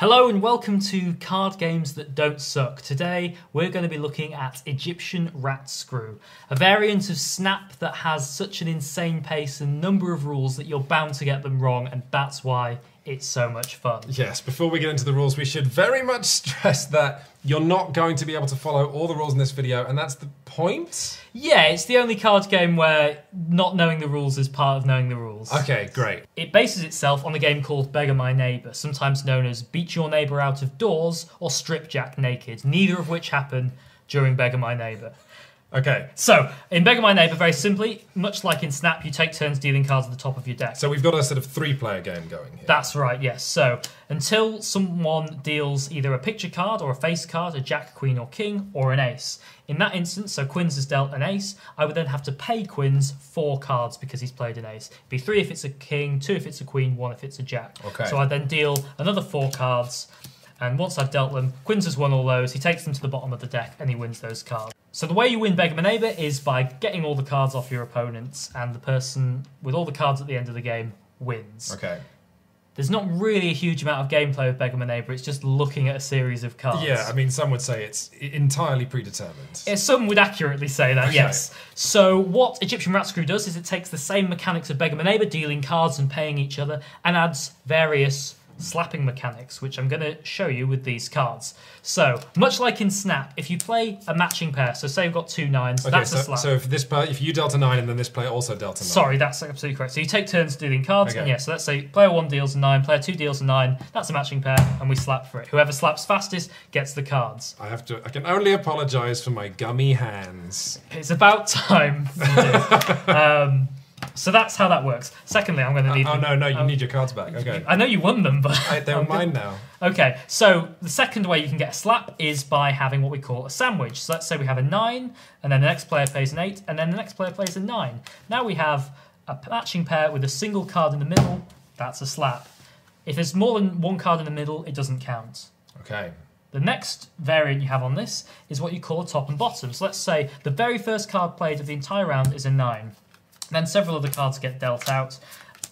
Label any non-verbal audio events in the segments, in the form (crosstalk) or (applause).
Hello and welcome to Card Games That Don't Suck. Today we're going to be looking at Egyptian Ratscrew, a variant of Snap that has such an insane pace and number of rules that you're bound to get them wrong, and that's why it's so much fun. Yes, before we get into the rules, we should very much (laughs) stress that you're not going to be able to follow all the rules in this video, and that's the point. Yeah, it's the only card game where not knowing the rules is part of knowing the rules. Okay, great. It bases itself on a game called Beggar My Neighbour, sometimes known as Beat Your Neighbour Out of Doors or Strip Jack Naked, neither of which happen during Beggar My Neighbour. Okay, So, in Beggar My Neighbour, very simply, much like in Snap, you take turns dealing cards at the top of your deck. so we've got a sort of three-player game going here. That's right, yes. So, until someone deals either a picture card or a face card, a jack, queen, or king, or an ace. In that instance, so Quinns has dealt an ace, I would then have to pay Quinns four cards because he's played an ace. It'd be three if it's a king, two if it's a queen, one if it's a jack. Okay. So I then deal another four cards, and once I've dealt them, Quinns has won all those, he takes them to the bottom of the deck, and he wins those cards. So the way you win Beggar My Neighbour is by getting all the cards off your opponents, and the person with all the cards at the end of the game wins. Okay. There's not really a huge amount of gameplay with Beggar My Neighbour. It's just looking at a series of cards. Yeah, I mean, some would say it's entirely predetermined. Yeah, some would accurately say that, Okay. yes. So what Egyptian Ratscrew does is it takes the same mechanics of Beggar My Neighbour, dealing cards and paying each other, and adds various slapping mechanics, which I'm going to show you with these cards. So, much like in Snap, if you play a matching pair, so say we've got two nines, Okay, that's so, a slap. so if this player, if you dealt a nine and then this player also dealt a nine. Sorry, that's absolutely correct. So you take turns dealing cards, Okay. and yes, so let's say player one deals a nine, player two deals a nine. That's a matching pair, and we slap for it. Whoever slaps fastest gets the cards. I have to. I can only apologise for my gummy hands. It's about time. (laughs) um, so that's how that works. Secondly, I'm going to need. oh no, no, you um, need your cards back. Okay, I know you won them, but I, they're (laughs) mine now. Okay, so the second way you can get a slap is by having what we call a sandwich. So let's say we have a nine, and then the next player plays an eight, and then the next player plays a nine. Now we have a matching pair with a single card in the middle. That's a slap. If there's more than one card in the middle, it doesn't count. Okay. The next variant you have on this is what you call a top and bottom. So let's say the very first card played of the entire round is a nine. Then several other cards get dealt out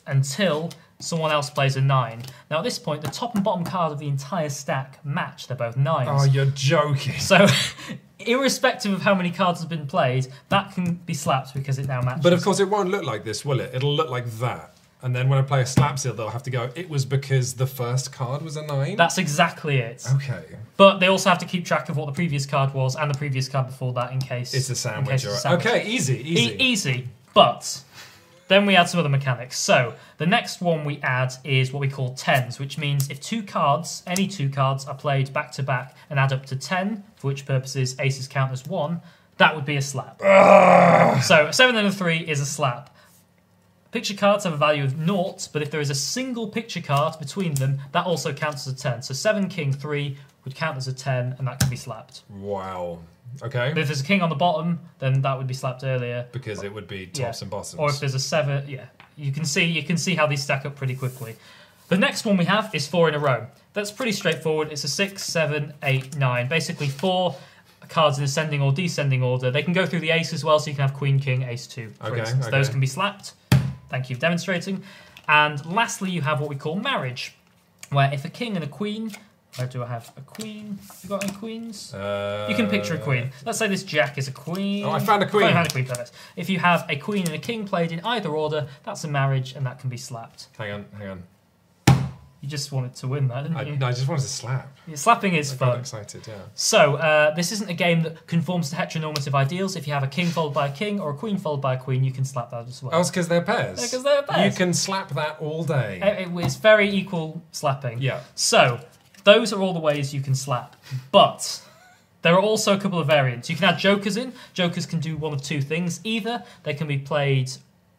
until someone else plays a nine. Now at this point, the top and bottom cards of the entire stack match. They're both nines. Oh, you're joking. So, (laughs) irrespective of how many cards have been played, that can be slapped because it now matches. But of course, it won't look like this, will it? It'll look like that. And then when a player slaps it, they'll have to go, it was because the first card was a nine? that's exactly it. okay. But they also have to keep track of what the previous card was and the previous card before that in case It's a sandwich. it's a sandwich. Okay, easy, E- easy. But then we add some other mechanics. So the next one we add is what we call tens, which means if two cards, any two cards, are played back to back and add up to ten, for which purposes aces count as one, that would be a slap. So a seven and a three is a slap. Picture cards have a value of naught, but if there is a single picture card between them, that also counts as a 10. So 7, King, 3 would count as a 10, and that can be slapped. Wow. Okay. But if there's a King on the bottom, then that would be slapped earlier. Because it would be Yeah. tops and bottoms. Or if there's a seven, yeah, you can see you can see how these stack up pretty quickly. The next one we have is four in a row. That's pretty straightforward. It's a six, seven, eight, nine. Basically four cards in ascending or descending order. They can go through the ace as well, so you can have queen, king, ace two, for Okay, instance. okay. Those can be slapped. Thank you for demonstrating. And lastly, you have what we call marriage, where if a king and a queen. Where do I have a queen? You got any queens? Uh, You can picture a queen. Let's say this jack is a queen. Oh, I found a queen. I found a queen, perfect. If you have a queen and a king played in either order, that's a marriage and that can be slapped. Hang on, hang on. You just wanted to win that, didn't I, you? no, I just wanted to slap. Yeah, Slapping is I got fun. excited, yeah. So, uh, this isn't a game that conforms to heteronormative ideals. If you have a king followed by a king or a queen followed by a queen, you can slap that as well. Oh, it's because they're pairs. Yeah, 'cause they're pairs. You can slap that all day. It- It's very equal slapping. yeah. So, those are all the ways you can slap. But there are also a couple of variants. You can add jokers in. Jokers can do one of two things. Either they can be played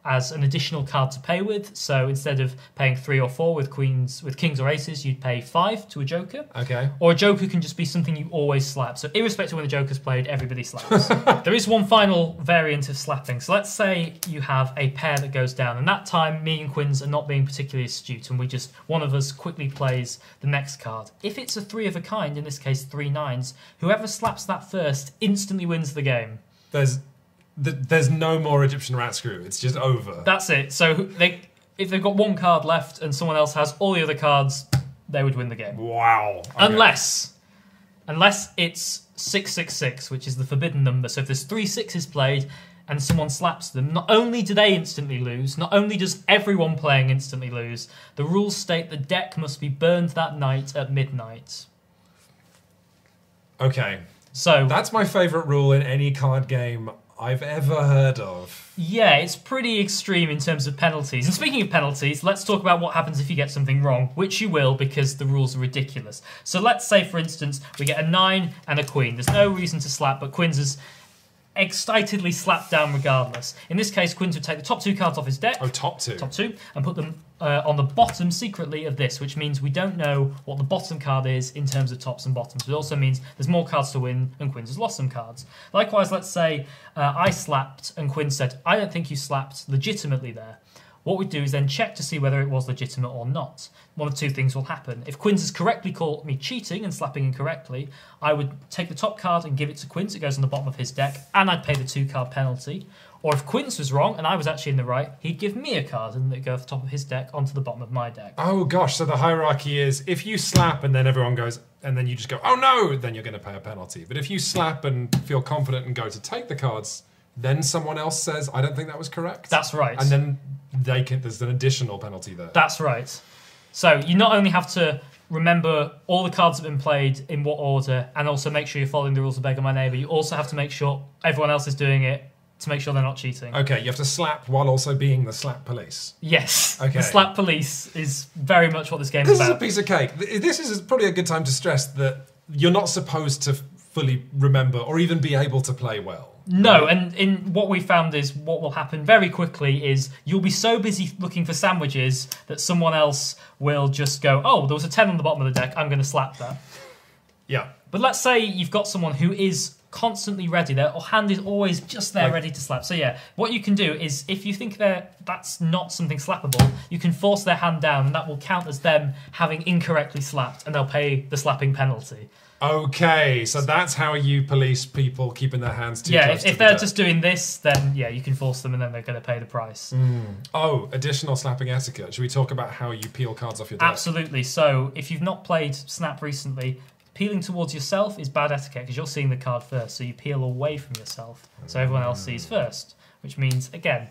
as an additional card to pay with. So instead of paying three or four with queens, with kings or aces, you'd pay five to a joker. Okay. Or a joker can just be something you always slap. So irrespective of when the joker's played, everybody slaps. (laughs) there is one final variant of slapping. So let's say you have a pair that goes down, and that time me and Quinns are not being particularly astute, and we just one of us quickly plays the next card. If it's a three of a kind, in this case three nines, whoever slaps that first instantly wins the game. There's th- there's no more Egyptian Ratscrew. It's just over. That's it. So they if they've got one card left and someone else has all the other cards, they would win the game. Wow. Okay. Unless, unless it's six six six, which is the forbidden number. So if there's three sixes played and someone slaps them, not only do they instantly lose, not only does everyone playing instantly lose, the rules state the deck must be burned that night at midnight. Okay. So That's my favorite rule in any card game I've ever heard of. yeah, it's pretty extreme in terms of penalties. And speaking of penalties, let's talk about what happens if you get something wrong, which you will because the rules are ridiculous. So let's say, for instance, we get a nine and a queen. There's no reason to slap, but Quinns has excitedly slapped down regardless. In this case, Quinns would take the top two cards off his deck. Oh, top two. top two and put them uh, on the bottom secretly of this, which means we don't know what the bottom card is in terms of tops and bottoms. It also means there's more cards to win, and Quinns has lost some cards. Likewise, let's say uh, I slapped, and Quinns said, I don't think you slapped legitimately there. What we do is then check to see whether it was legitimate or not. One of two things will happen. If Quinns has correctly caught me cheating and slapping incorrectly, I would take the top card and give it to Quinns. It goes on the bottom of his deck, and I'd pay the two card penalty. Or if Quinns was wrong and I was actually in the right, he'd give me a card and it'd go off the top of his deck onto the bottom of my deck. Oh gosh, so the hierarchy is if you slap and then everyone goes and then you just go, "Oh no," then you're going to pay a penalty. But if you slap and feel confident and go to take the cards, then someone else says, "I don't think that was correct." That's right. And then they can there's an additional penalty there. That's right. So you not only have to remember all the cards that have been played in what order and also make sure you're following the rules of Beggar My Neighbour, you also have to make sure everyone else is doing it to make sure they're not cheating. okay, you have to slap while also being the slap police. Yes. Okay. The slap police is very much what this game is This is a piece of cake. This is probably a good time to stress that you're not supposed to fully remember or even be able to play well. No, and in what we found is what will happen very quickly is you'll be so busy looking for sandwiches that someone else will just go, "Oh, there was a 10 on the bottom of the deck. I'm going to slap that." Yeah. But let's say you've got someone who is constantly ready. Their hand is always just there, ready to slap. So yeah, what you can do is if you think they're that's not something slappable, you can force their hand down, and that will count as them having incorrectly slapped, and they'll pay the slapping penalty. Okay, so that's how you police people keeping their hands too yeah, close if, if the they're just doing this, then yeah, you can force them, and then they're going to pay the price. Hmm. Oh, additional slapping etiquette. Should we talk about how you peel cards off your deck? Absolutely. So if you've not played Snap recently, peeling towards yourself is bad etiquette because you're seeing the card first. So you peel away from yourself, so everyone else sees mm. first. Which means again,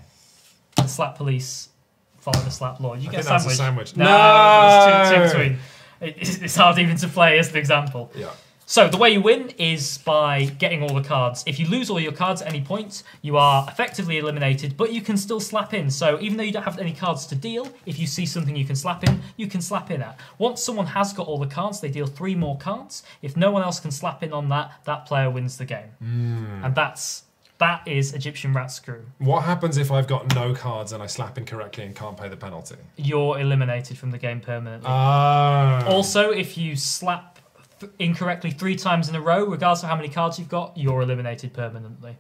the slap police follow the slap law. You I get a that's a sandwich. sandwich. No, No! it's too, too between. It, it's it's hard even to play as an example. Yeah. So the way you win is by getting all the cards. If you lose all your cards at any point, you are effectively eliminated, but you can still slap in. So even though you don't have any cards to deal, if you see something you can slap in, you can slap in at. Once someone has got all the cards, they deal three more cards. If no one else can slap in on that, that player wins the game. And that's that is Egyptian Ratscrew. What happens if I've got no cards and I slap incorrectly and can't pay the penalty? You're eliminated from the game permanently. Ah. Also, if you slap th- incorrectly three times in a row, regardless of how many cards you've got, you're eliminated permanently.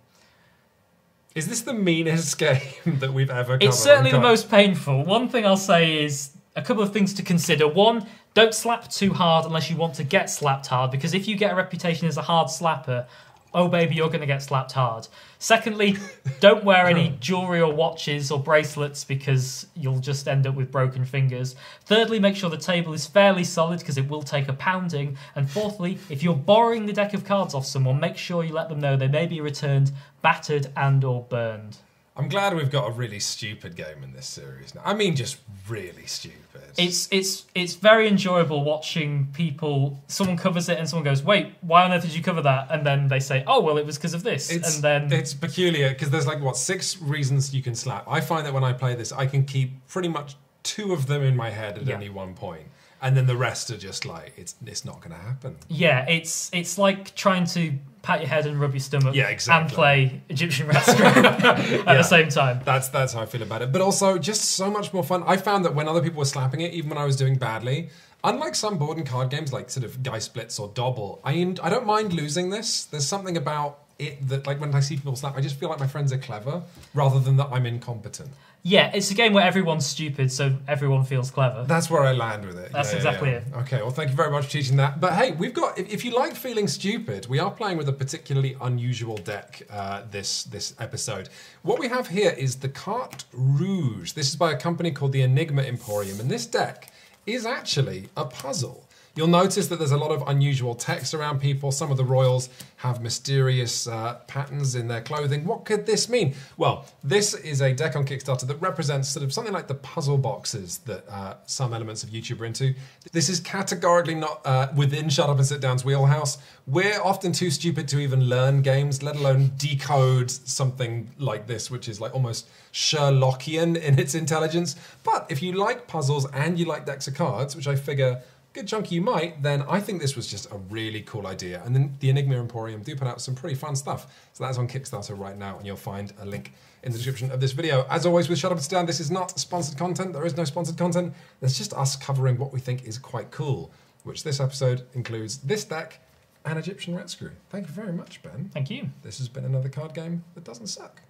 is this the meanest (laughs) game that we've ever covered? It's certainly the most painful. One thing I'll say is a couple of things to consider. One, don't slap too hard unless you want to get slapped hard, because if you get a reputation as a hard slapper, oh baby, you're going to get slapped hard. Secondly, don't wear any (laughs) jewelry or watches or bracelets because you'll just end up with broken fingers. Thirdly, make sure the table is fairly solid because it will take a pounding. And fourthly, if you're borrowing the deck of cards off someone, make sure you let them know they may be returned battered and or burned. I'm glad we've got a really stupid game in this series now. I mean, just really stupid. It's it's it's very enjoyable watching people. Someone covers it and someone goes, "Wait, why on earth did you cover that?" And then they say, "Oh, well, it was because of this." It's, and then it's peculiar because there's like what six reasons you can slap. I find that when I play this, I can keep pretty much two of them in my head at Yeah. any one point, and then the rest are just like it's it's not going to happen. yeah, it's it's like trying to pat your head and rub your stomach, Yeah, exactly. and play Egyptian rat (laughs) (laughs) at the same time. That's that's how I feel about it. But also just so much more fun. I found that when other people were slapping it, even when I was doing badly, unlike some board and card games like sort of Guy Splits or Dobble, I I don't mind losing this. There's something about it that like when I see people snap, I just feel like my friends are clever rather than that I'm incompetent. Yeah, it's a game where everyone's stupid, so everyone feels clever. That's where I land with it. That's Yeah, exactly yeah. it. Okay, well, thank you very much for teaching that. But hey, we've got. If, if you like feeling stupid, we are playing with a particularly unusual deck uh, this this episode. What we have here is the Carte Rouge. This is by a company called the Enigma Emporium, and this deck is actually a puzzle. You'll notice that there's a lot of unusual text around people. Some of the royals have mysterious uh, patterns in their clothing. What could this mean? Well, this is a deck on Kickstarter that represents sort of something like the puzzle boxes that uh, some elements of YouTube are into. This is categorically not uh, within Shut Up and Sit Down's wheelhouse. We're often too stupid to even learn games, let alone decode something like this, which is like almost Sherlockian in its intelligence. But if you like puzzles and you like decks of cards, which I figure good chunk you might, then I think this was just a really cool idea. And then the Enigma Emporium do put out some pretty fun stuff. So that's on Kickstarter right now, and you'll find a link in the description of this video. As always with Shut Up and Down, this is not sponsored content. There is no sponsored content. There's just us covering what we think is quite cool, which this episode includes this deck and Egyptian Ratscrew. Thank you very much, Ben. Thank you. This has been another card game that doesn't suck.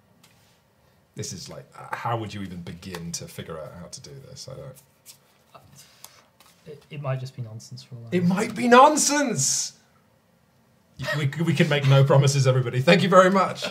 This is like, uh, how would you even begin to figure out how to do this? I don't. It, it might just be nonsense for all I It might be nonsense. We, we can make no promises, everybody. Thank you very much.